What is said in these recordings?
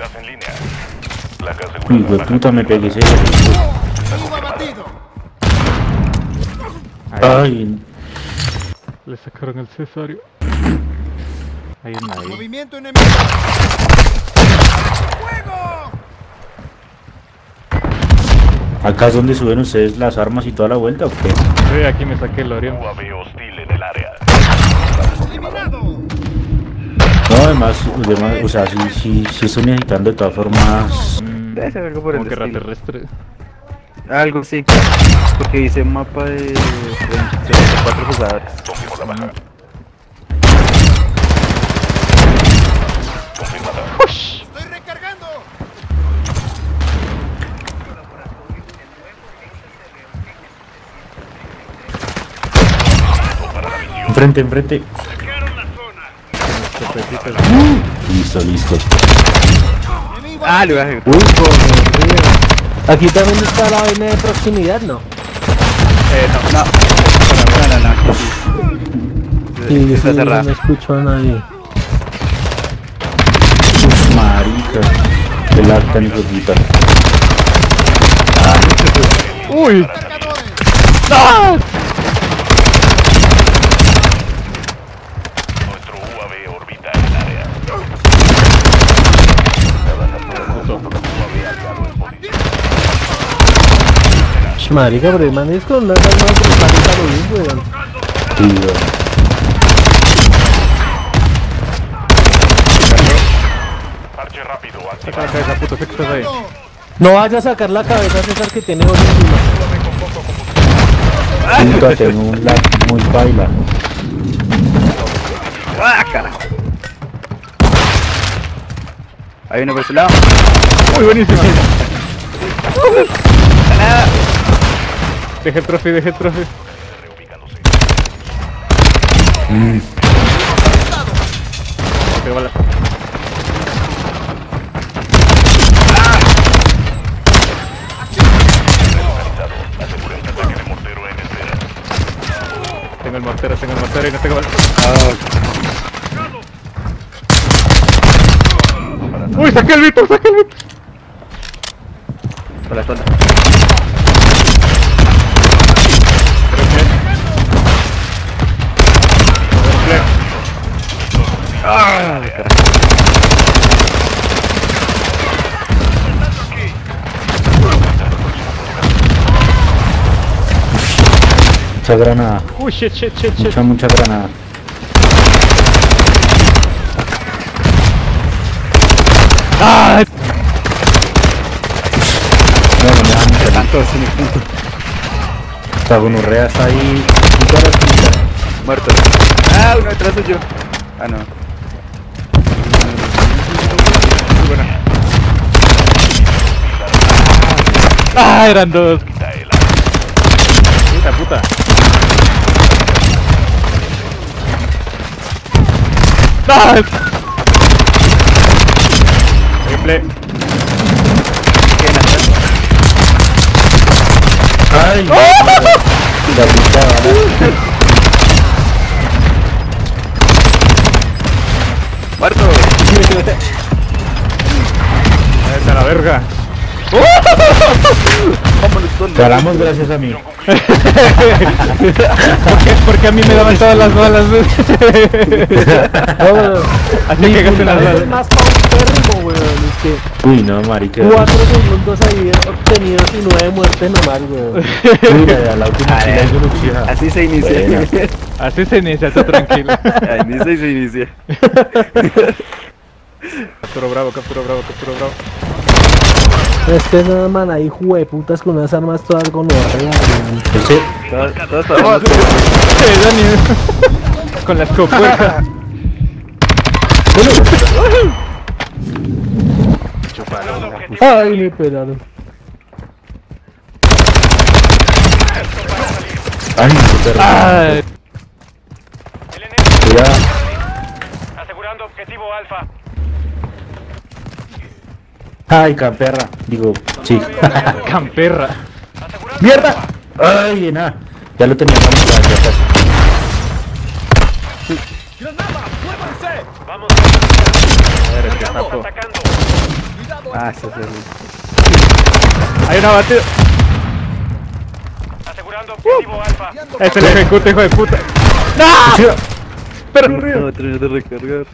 Seguridad en línea. Placa Uy, asegurada. güey, puta, me pegué. Ay, Le sacaron el cesario. Ahí en ahí. Movimiento enemigo. ¡Fuego! acá es donde suben ustedes las armas y toda la vuelta, ¿o qué? Sí, aquí me saqué el Orión. UAV hostil en el área. Eliminado. No, además, además, o sea, sí, sí, sí estoy necesitando de todas formas. Debe ser algo por el guerra terrestre. Algo sí. Porque dice un mapa de 74 jugadores. Confirmo la baja. Confirmada. Estoy recargando. Enfrente, enfrente. Listo, listo. Enemigo Ah, le voy a hacer. Uy, por Aquí también está la vaina de proximidad, ¿no? Eh, no, no. No, no, no. Sí, Está sí, cerrada. no escucho a nadie. Uf, marica. Hijo de puta. ¡Uy! ¡Ah! Nuestro UAV orbita en el área. Sh, Marica, pero el man es arma que está lo bien, weón. Sí, weón. Saca la cabeza, puto, estás ahí. No vaya a sacar la cabeza César que tiene oro encima. Puta, tengo un lag muy baila. ¡Ah, carajo! Hay uno por su lado. ¡Uy, buenísima! Deje el trofeo, deje el trofeo. Reubicándose. Pega bala. Tengo el mortero, tengo el mortero y no tengo bala. ¡Uy, saqué el Vito, saqué el Vito! Por la espalda. ¡Ah! Mucha granada. ¡Uy, shit, shit, shit, shit! Mucha, mucha granada. ¡Ah! No, no me Tanto, sí, mi punto. Está ahí. Puta la puta. Muerto. Ah, uno detrás suyo. Ah, no. ¡Ah, eran dos! Quita el ¡Puta, puta! ¡Ah! Triple. ¡Ay! La puta bala. ¡Muerto! ¡Vete a la verga! Vámonos con Ganamos gracias a mí. ¿Por qué? Porque a mí me daban todas las balas. Así que gasté las balas. Que Uy, no, marica. cuatro segundos ahí obtenidos y nueve muertes nomás, weón. Mira, la última fila. Así se inicia. Buena. Así se inicia, tú tranquilo. Inicia y se inicia. Capturo bravo, capturo bravo, capturo bravo. Es que esa man ahí jueputas con unas armas todas gonorreas, weón. Ese, Todos, todos podemos. Eh, Dani. Escopuerta. Ay, me pelaron. ay, super. Ay, Cuidado. Asegurando objetivo alfa. Ay, camperra. Digo, sí. camperra. ¡Mierda! Ay, nada. Ya lo tenía camuflado, ya casi. Vamos. A ver, que saco. Atacando. Ah, ese es el... Hay una batida. Asegurando objetivo alfa. Este lo ejecuta, hijo de puta. ¡No! Pero. No, va a tener de recargar.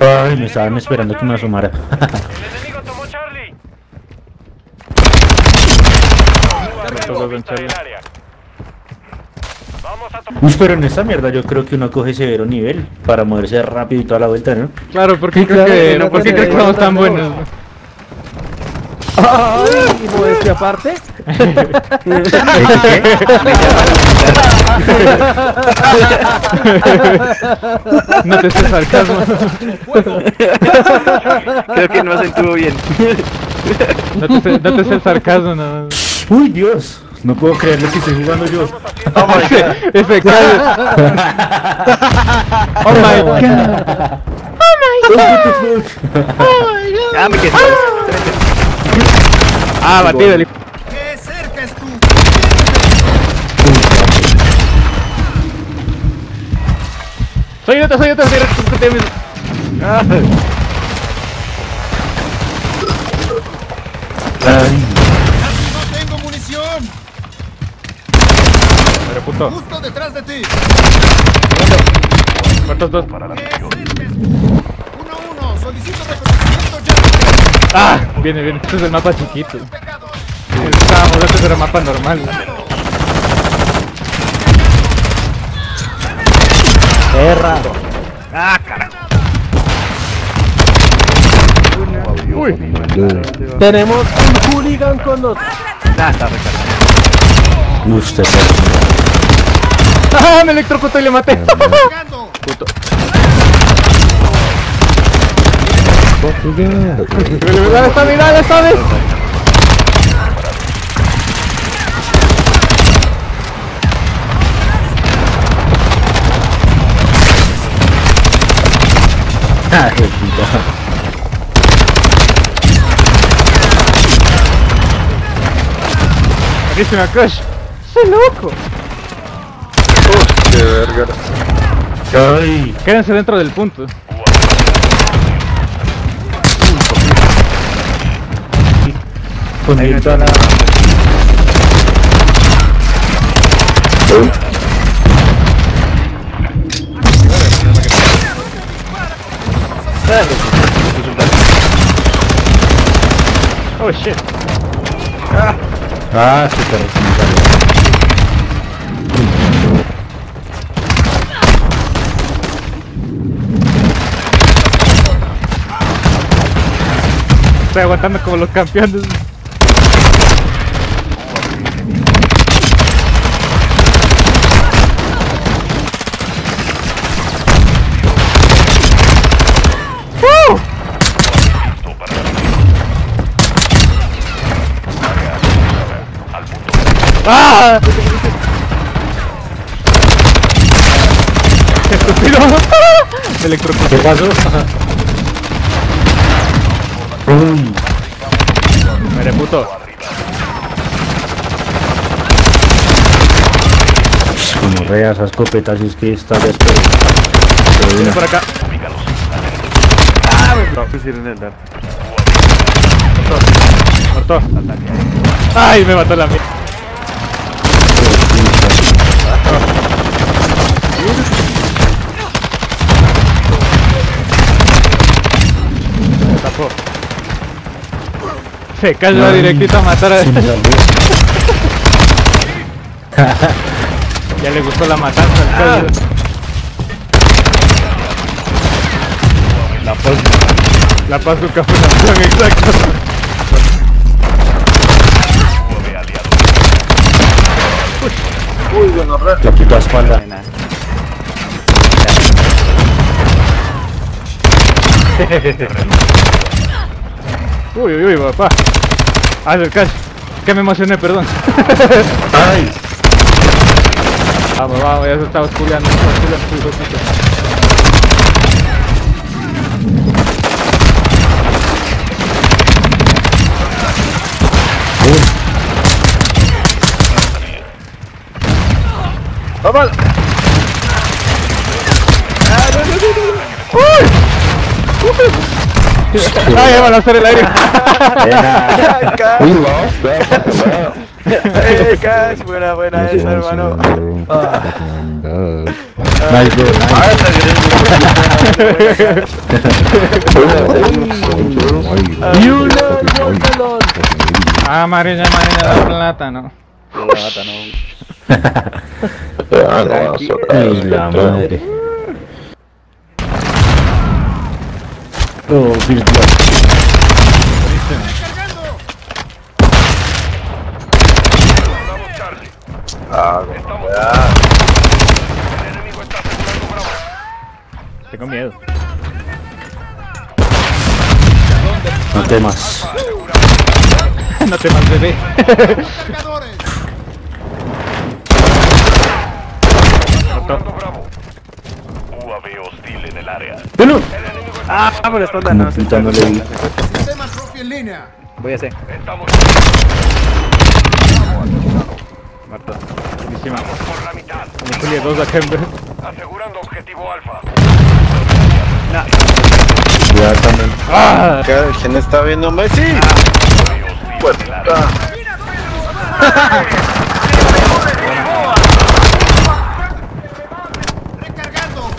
Ay, me estaban esperando que me asomara. El enemigo tomó Charlie. Todos en Charlie. El área. Vamos a tomar. Uy, pero en esta mierda yo creo que uno coge severo nivel para moverse rápido y toda la vuelta, ¿no? Claro, ¿por qué Sí, creo claro, que, no ¿por qué puede creo que somos tan buenos? Ay, y modestia aparte. No te estés sarcasmo. Creo que no acentuó bien. No te estés- no te estés sarcasmo, no. Uy, Dios. No puedo creer lo que estoy jugando yo. Ese callo. Oh my god. Ah, me quedé. Ah, batido el. ¡Qué cerca estuvo! Soy idiota, soy idiota, soy idiota. Ah, Ay, ¡Casi no tengo munición! Pero puto. ¡Justo detrás de ti! ¿Cuántos dos? ¡Qué cerca estuvo! Uno a uno, solicito reconocimiento ya. Ah, viene, viene. Este es el mapa chiquito. Estábamos, este era mapa normal. Perra. Uy. Tenemos un hooligan con los. ah, está recargado. usted ¡Ah! Me electrocutó y le maté. Pegando. Dale mirada esta vez. Ay, puta. Buenísima, Crush. ¡Soy loco! Ay, Quédense dentro del punto. con la... Oh shit. Ah, se me Estoy aguantando como los campeones. ¡Ah! ¡Qué estúpido! ¿Qué pasó? Uy, Mire, puto. como rea esas escopetas, es que está despedido. Viene por acá. Pusieron el dar. Muerto. ¡Ay! Me mató la mía. Me tapó. Se cayó directito a matar a... Sí salvó. Ya le gustó la matanza al callo. La paz. La paz nunca fue una opción, exacto. La puta espalda. Uy, uy, uy, papá. Ah, el cash. Que me emocioné, perdón. Ay, Vamos, vamos, ya se estaba oscureando. estaba oscureando, hijo de puta. Ay, ya van a hacer el aire. Eh, Cash, buena, buena esa, hermano. Nice, bro, nice. Amarilla, amarilla, la plátano. Ay, la madre. Oh, Charlie. Estamos. El enemigo está asegurando Bravo. Tengo miedo. No temas. no te más bebé. Bravo. UAV hostil en el área. Está Ah, por la espalda, no. Sistema trophy en línea. Voy a hacer. Estamos Muerto. Buenísima. por la mitad. Julia 2 acá en vez. Asegurando objetivo alfa. Ya también. ¡Ah! ¿Quién está viendo Messi? Pues, el área. Recargando.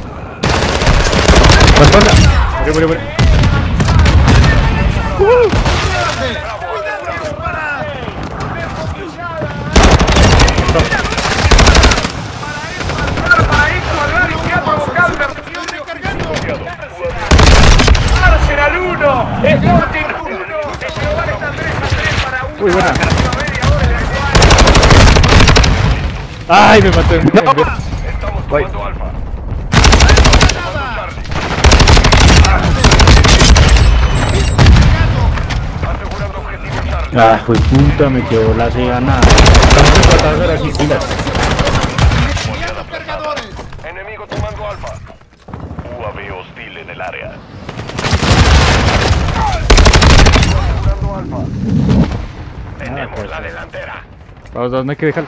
Murió, murió. Estoy recargando. Uy, buena. Ay, me maté. Estamos tomando alfa. Asegurando objetivo Charlie. Ah, fue puta, me quedó la cega nada. Enemigo tomando alfa. UAV hostil en el área. Asegurando alfa. Tenemos la delantera. Vamos, ¿dónde hay que dejar?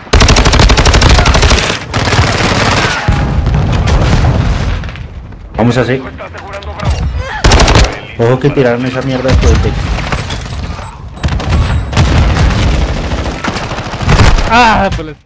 Vamos a hacer. Está asegurando Bravo. Ojo que tiraron esa mierda después de. ¡Ah! Por la espalda.